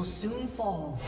Will soon fall.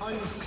Aced.